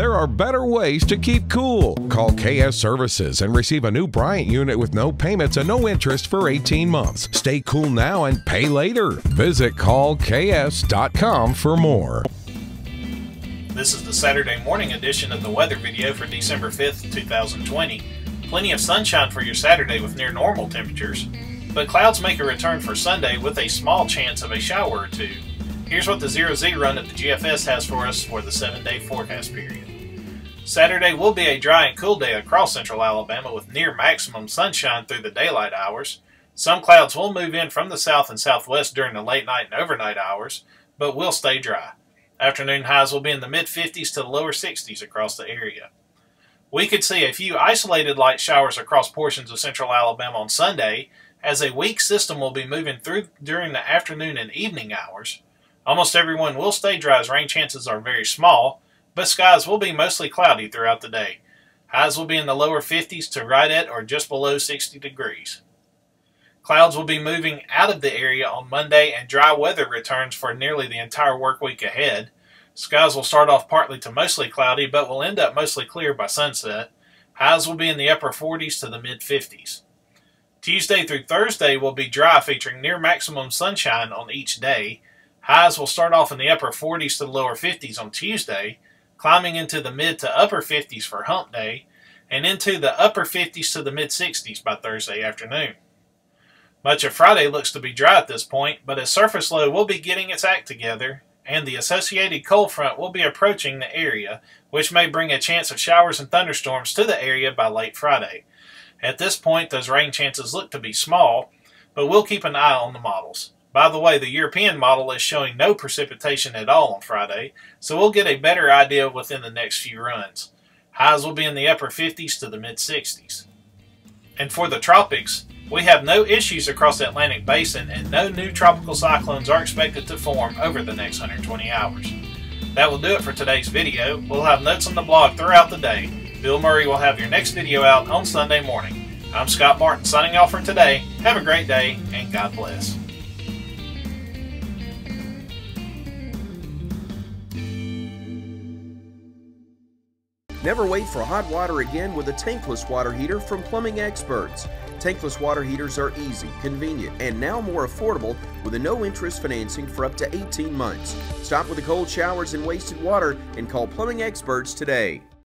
There are better ways to keep cool. Call KS Services and receive a new Bryant unit with no payments and no interest for 18 months. Stay cool now and pay later. Visit callks.com for more. This is the Saturday morning edition of the weather video for December 5th, 2020. Plenty of sunshine for your Saturday with near normal temperatures, but clouds make a return for Sunday with a small chance of a shower or two. Here's what the 0Z run at the GFS has for us for the 7 day forecast period. Saturday will be a dry and cool day across central Alabama with near maximum sunshine through the daylight hours. Some clouds will move in from the south and southwest during the late night and overnight hours, but will stay dry. Afternoon highs will be in the mid 50s to the lower 60s across the area. We could see a few isolated light showers across portions of central Alabama on Sunday, as a weak system will be moving through during the afternoon and evening hours. Almost everyone will stay dry as rain chances are very small, but skies will be mostly cloudy throughout the day. Highs will be in the lower 50s to right at or just below 60 degrees. Clouds will be moving out of the area on Monday and dry weather returns for nearly the entire work week ahead. Skies will start off partly to mostly cloudy but will end up mostly clear by sunset. Highs will be in the upper 40s to the mid 50s. Tuesday through Thursday will be dry featuring near maximum sunshine on each day. Highs will start off in the upper 40s to the lower 50s on Tuesday, climbing into the mid to upper 50s for hump day, and into the upper 50s to the mid 60s by Thursday afternoon. Much of Friday looks to be dry at this point, but a surface low will be getting its act together, and the associated cold front will be approaching the area, which may bring a chance of showers and thunderstorms to the area by late Friday. At this point, those rain chances look to be small, but we'll keep an eye on the models. By the way, the European model is showing no precipitation at all on Friday, so we'll get a better idea within the next few runs. Highs will be in the upper 50s to the mid 60s. And for the tropics, we have no issues across the Atlantic Basin and no new tropical cyclones are expected to form over the next 120 hours. That will do it for today's video. We'll have notes on the blog throughout the day. Bill Murray will have your next video out on Sunday morning. I'm Scott Martin signing off for today. Have a great day and God bless. Never wait for hot water again with a tankless water heater from Plumbing Experts. Tankless water heaters are easy, convenient, and now more affordable with a no interest financing for up to 18 months. Stop with the cold showers and wasted water and call Plumbing Experts today.